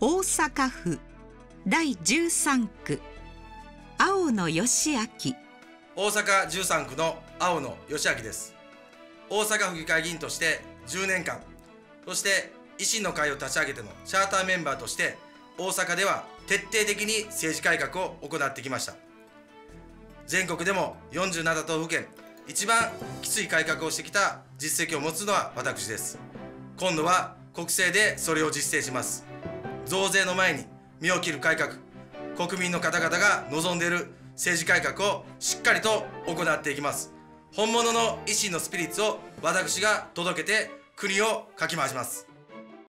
大阪府第13区青野義明。大阪13区の青野義明です。大阪府議会議員として10年間そして維新の会を立ち上げてのチャーターメンバーとして大阪では徹底的に政治改革を行ってきました。全国でも47都道府県一番きつい改革をしてきた実績を持つのは私です。今度は国政でそれを実践します。増税の前に身を切る改革国民の方々が望んでいる政治改革をしっかりと行っていきます。本物の維新のスピリッツを私が届けて国をかき回します。